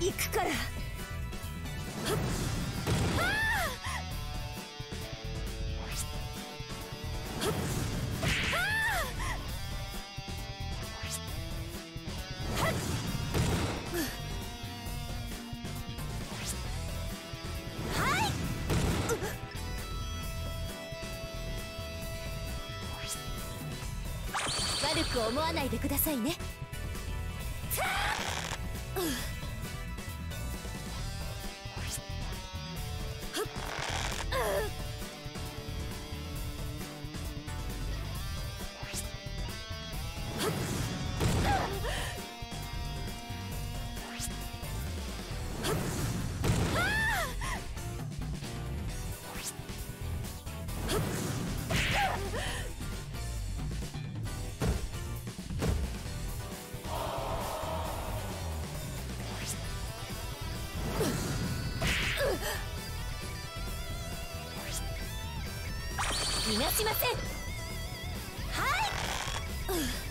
行くから。悪く思わないでくださいね。Ugh. 逃がしません。はい。終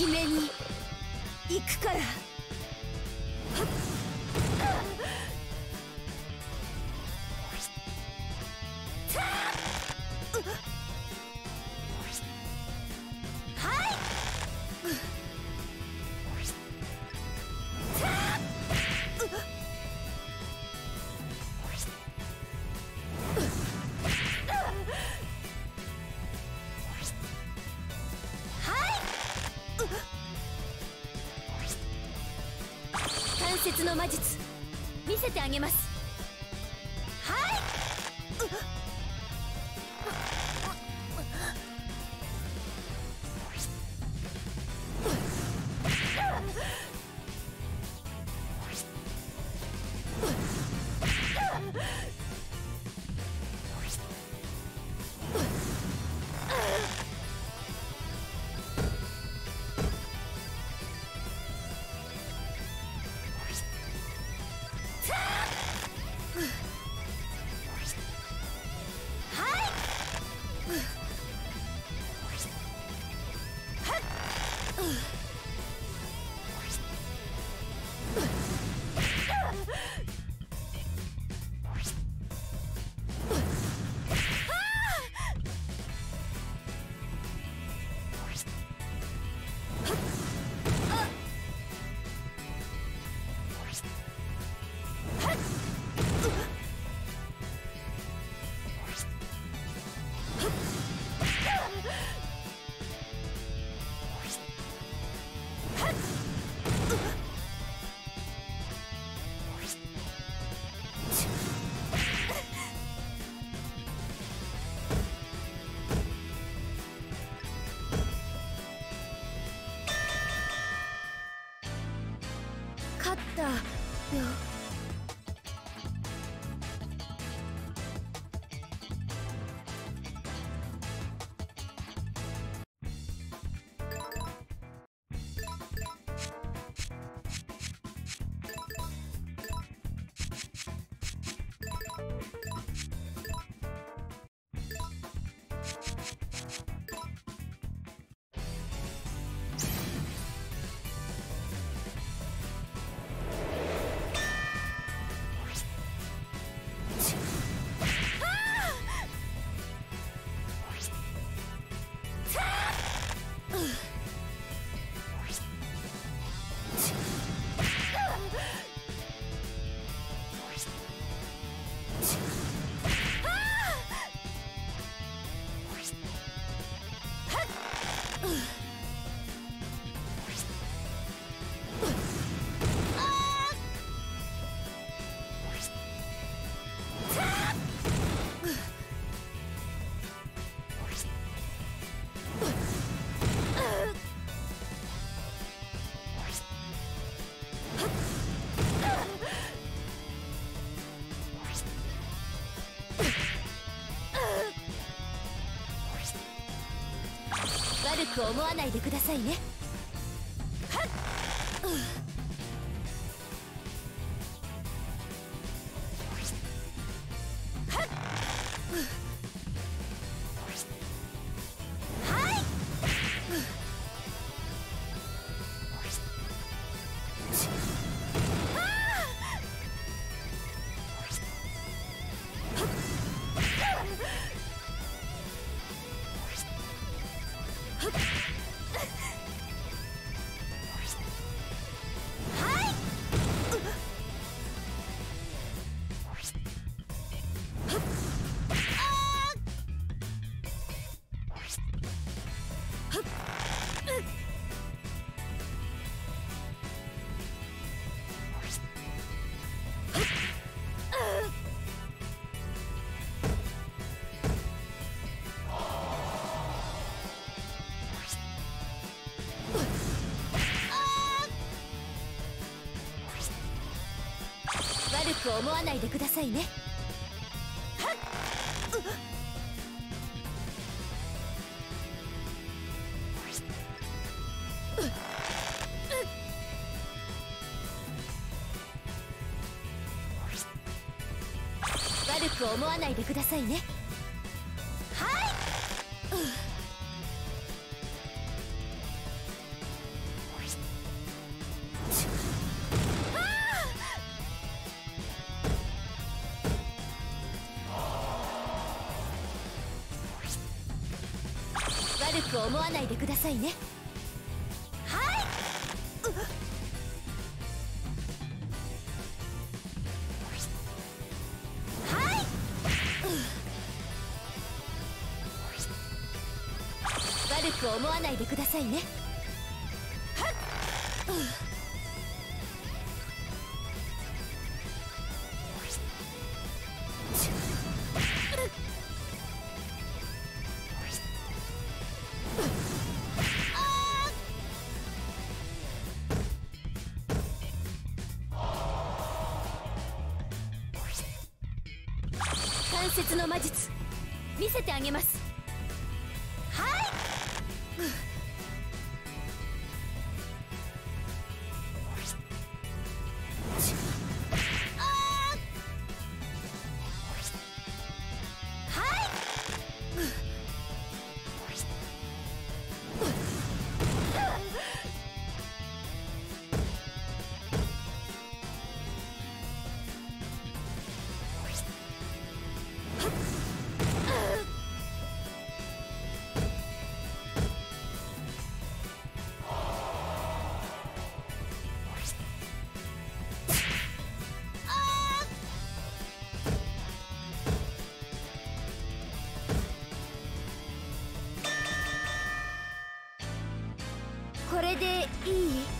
決めに行くから。の魔術見せてあげます悪く思わないでくださいね。はっ、く思わないでくださいね。はっ悪く思わないでくださいね。く思わないでくださいね。はい。はい。悪く思わないでくださいね。はっ。の魔術見せてあげます E